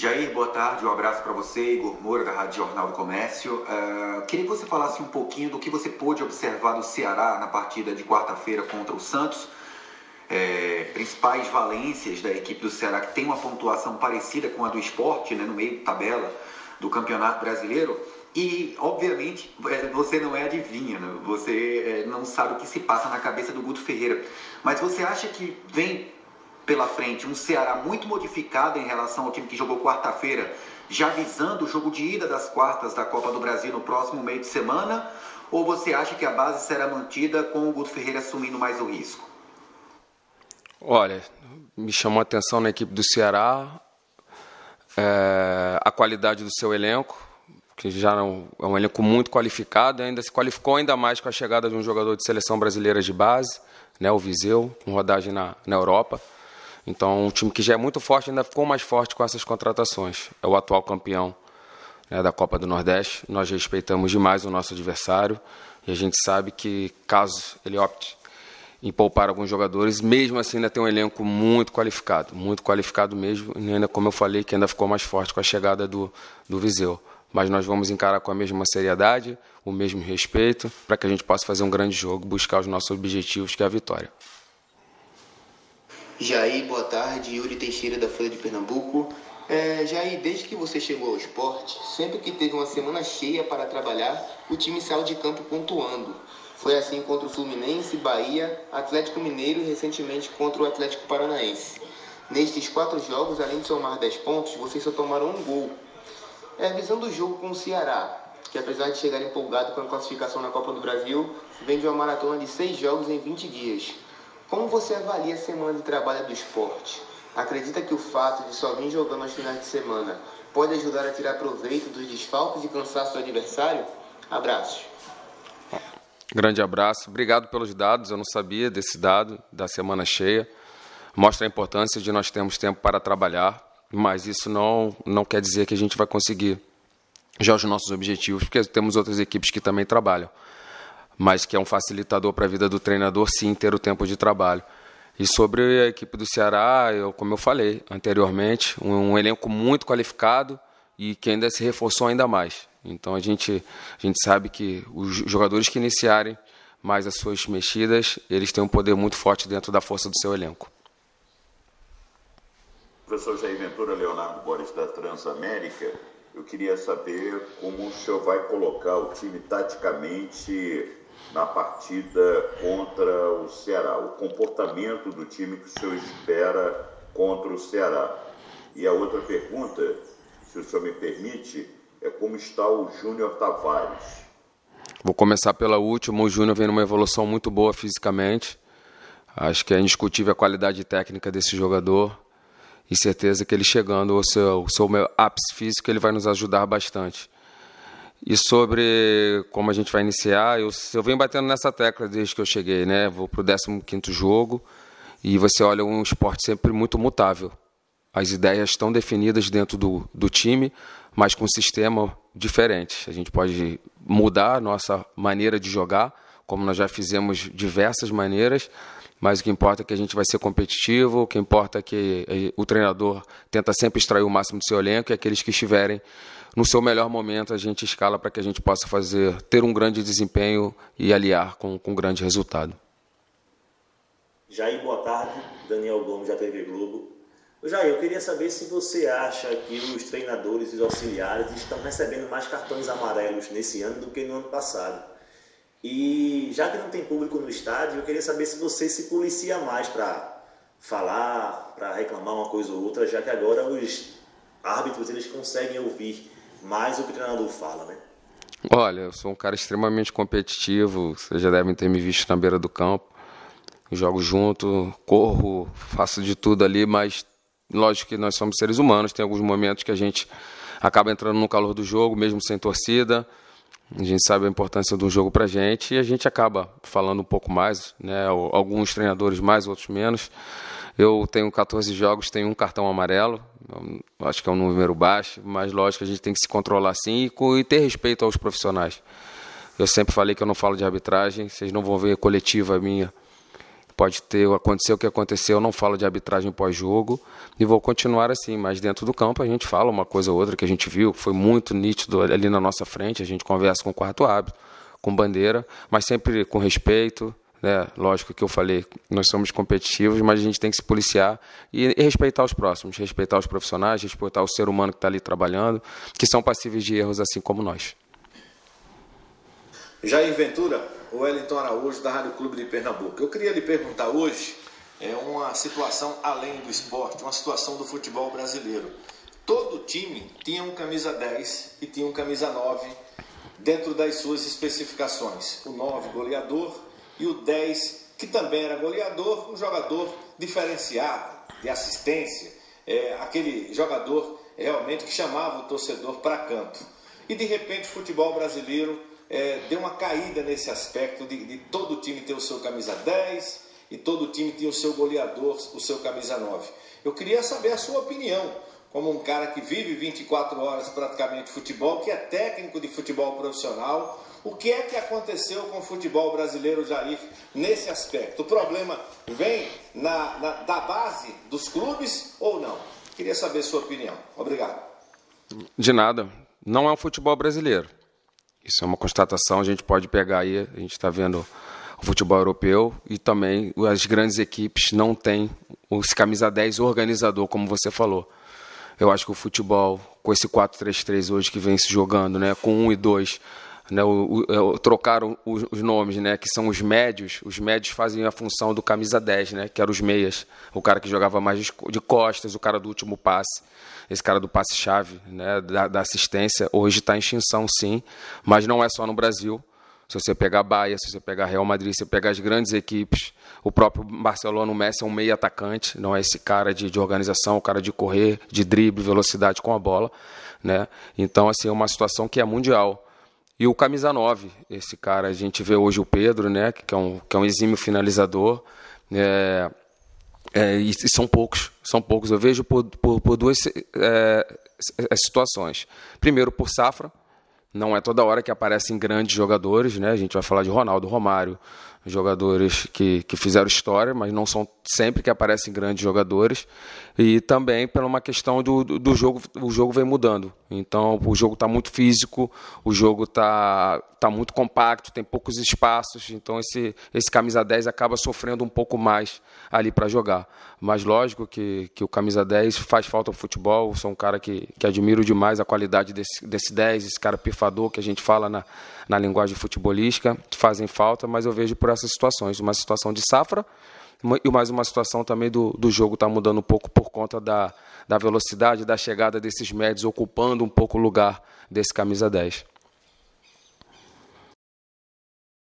Jair, boa tarde, um abraço para você, Igor Moura, da Rádio Jornal do Comércio. Uh, queria que você falasse um pouquinho do que você pôde observar do Ceará na partida de quarta-feira contra o Santos. É, principais valências da equipe do Ceará, que tem uma pontuação parecida com a do esporte, né, no meio de tabela do Campeonato Brasileiro. E, obviamente, é, você não é adivinha, né? você é, não sabe o que se passa na cabeça do Guto Ferreira. Mas você acha que vem pela frente um Ceará muito modificado em relação ao time que jogou quarta-feira, já visando o jogo de ida das quartas da Copa do Brasil no próximo meio de semana? Ou você acha que a base será mantida com o Guto Ferreira assumindo mais o risco? Olha, me chamou a atenção na equipe do Ceará é, a qualidade do seu elenco, que já é um, é elenco muito qualificado, ainda se qualificou ainda mais com a chegada de um jogador de seleção brasileira de base, né, o Viseu, com rodagem na, na Europa. Então, um time que já é muito forte ainda ficou mais forte com essas contratações. É o atual campeão né, da Copa do Nordeste. Nós respeitamos demais o nosso adversário e a gente sabe que, caso ele opte em poupar alguns jogadores, mesmo assim ainda tem um elenco muito qualificado, muito qualificado mesmo, e ainda, como eu falei, que ainda ficou mais forte com a chegada do, do Viseu. Mas nós vamos encarar com a mesma seriedade, o mesmo respeito, para que a gente possa fazer um grande jogo, buscar os nossos objetivos, que é a vitória. Jair, boa tarde. Yuri Teixeira, da Folha de Pernambuco. É, Jair, desde que você chegou ao esporte, sempre que teve uma semana cheia para trabalhar, o time saiu de campo pontuando. Foi assim contra o Fluminense, Bahia, Atlético Mineiro e recentemente contra o Atlético Paranaense. Nestes quatro jogos, além de somar 10 pontos, vocês só tomaram um gol. É, visando o jogo com o Ceará, que apesar de chegar empolgado com a classificação na Copa do Brasil, vem de uma maratona de seis jogos em 20 dias. Como você avalia a semana de trabalho do esporte? Acredita que o fato de só vir jogando aos finais de semana pode ajudar a tirar proveito dos desfalques e cansaço do adversário? Abraços. Grande abraço. Obrigado pelos dados. Eu não sabia desse dado da semana cheia. Mostra a importância de nós termos tempo para trabalhar, mas isso não, não quer dizer que a gente vai conseguir já os nossos objetivos, porque temos outras equipes que também trabalham mas que é um facilitador para a vida do treinador, sim, ter o tempo de trabalho. E sobre a equipe do Ceará, eu, como eu falei anteriormente, um, um, elenco muito qualificado e que ainda se reforçou ainda mais. Então a gente, a gente sabe que os jogadores que iniciarem mais as suas mexidas, eles têm um poder muito forte dentro da força do seu elenco. Professor Jair Ventura Leonardo Borges da Transamérica, eu queria saber como o senhor vai colocar o time taticamente na partida contra o Ceará, o comportamento do time que o senhor espera contra o Ceará. E a outra pergunta, se o senhor me permite, é como está o Júnior Tavares. Vou começar pela última. O Júnior vem numa evolução muito boa fisicamente. Acho que é indiscutível a qualidade técnica desse jogador. E certeza que ele chegando ao seu, ao seu ápice físico, ele vai nos ajudar bastante. E sobre como a gente vai iniciar, eu, eu venho batendo nessa tecla desde que eu cheguei, né? Vou para o 15 jogo e você olha um esporte sempre muito mutável. As ideias estão definidas dentro do, do time, mas com um sistema diferente. A gente pode mudar a nossa maneira de jogar, como nós já fizemos diversas maneiras, mas o que importa é que a gente vai ser competitivo, o que importa é que eh, o treinador tenta sempre extrair o máximo do seu elenco e aqueles que estiverem no seu melhor momento a gente escala para que a gente possa fazer ter um grande desempenho e aliar com, com um grande resultado. Jair, boa tarde. Daniel Gomes, da TV Globo. Jair, eu queria saber se você acha que os treinadores e os auxiliares estão recebendo mais cartões amarelos nesse ano do que no ano passado. E já que não tem público no estádio, eu queria saber se você se policia mais para falar, para reclamar uma coisa ou outra, já que agora os árbitros eles conseguem ouvir mais o treinador fala, né? Olha, eu sou um cara extremamente competitivo, vocês já devem ter me visto na beira do campo. Jogo junto, corro, faço de tudo ali, mas lógico que nós somos seres humanos, tem alguns momentos que a gente acaba entrando no calor do jogo, mesmo sem torcida. A gente sabe a importância do jogo pra gente e a gente acaba falando um pouco mais, né? Alguns treinadores mais, outros menos. Eu tenho 14 jogos, tenho um cartão amarelo, acho que é um número baixo, mas lógico a gente tem que se controlar sim e, ter respeito aos profissionais. Eu sempre falei que eu não falo de arbitragem, vocês não vão ver coletiva minha pode ter, aconteceu o que aconteceu, eu não falo de arbitragem pós-jogo e vou continuar assim, mas dentro do campo a gente fala uma coisa ou outra que a gente viu, que foi muito nítido ali na nossa frente, a gente conversa com o quarto árbitro, com bandeira, mas sempre com respeito, né? Lógico que eu falei, nós somos competitivos, mas a gente tem que se policiar e, e respeitar os próximos, respeitar os profissionais, respeitar o ser humano que está ali trabalhando, que são passíveis de erros assim como nós. Jair Ventura, Wellington Araújo da Rádio Clube de Pernambuco. Eu queria lhe perguntar hoje é uma situação além do esporte, uma situação do futebol brasileiro. Todo time tinha um camisa 10 e tinha um camisa 9 dentro das suas especificações. O 9 goleador e o 10, que também era goleador, um jogador diferenciado, de assistência, é, aquele jogador realmente que chamava o torcedor para campo. E de repente o futebol brasileiro é, deu uma caída nesse aspecto de, de todo time ter o seu camisa 10 e todo time tinha o seu goleador, o seu camisa 9. Eu queria saber a sua opinião, como um cara que vive 24 horas praticamente futebol, que é técnico de futebol profissional, o que é que aconteceu com o futebol brasileiro, Jair, nesse aspecto? O problema vem na, na, da base dos clubes ou não? Queria saber sua opinião. Obrigado. De nada. Não é um futebol brasileiro. Isso é uma constatação. A gente pode pegar aí, a gente está vendo o futebol europeu e também as grandes equipes não têm esse camisa 10 organizador, como você falou. Eu acho que o futebol, com esse 4-3-3 hoje que vem se jogando, né, com 1 e 2, né, o, o, trocaram os, os, nomes, né, que são os médios. Os médios fazem a função do camisa 10, né, que eram os meias. O cara que jogava mais de costas, o cara do último passe. Esse cara do passe-chave, né, da, da assistência. Hoje está em extinção, sim, mas não é só no Brasil. Se você pegar Bahia, se você pegar Real Madrid, se você pegar as grandes equipes, o próprio Barcelona, o Messi é um meio atacante, não é esse cara de, de organização, o cara de correr, de drible, velocidade com a bola. Né? Então, assim, é uma situação que é mundial. E o camisa 9, esse cara, a gente vê hoje o Pedro, né, que é um, que é um exímio finalizador, é, é, e, são poucos, são poucos. Eu vejo por, por, por duas é, situações. Primeiro, por safra, não é toda hora que aparecem grandes jogadores, né? A gente vai falar de Ronaldo, Romário, jogadores que, que fizeram história, mas não são sempre que aparecem grandes jogadores. E também pela uma questão do, do jogo, o jogo vem mudando. Então o jogo está muito físico, o jogo está tá muito compacto, tem poucos espaços. Então esse, esse camisa 10 acaba sofrendo um pouco mais ali para jogar. Mas lógico que, que o camisa 10 faz falta ao futebol. Sou um cara que, que admiro demais a qualidade desse, desse 10, esse cara pifador que a gente fala na, na linguagem futebolística, fazem falta, mas eu vejo por essas situações. Uma situação de safra e mais uma situação também do, do jogo estar tá mudando um pouco por conta da, da velocidade da chegada desses médios, ocupando um pouco o lugar desse camisa 10.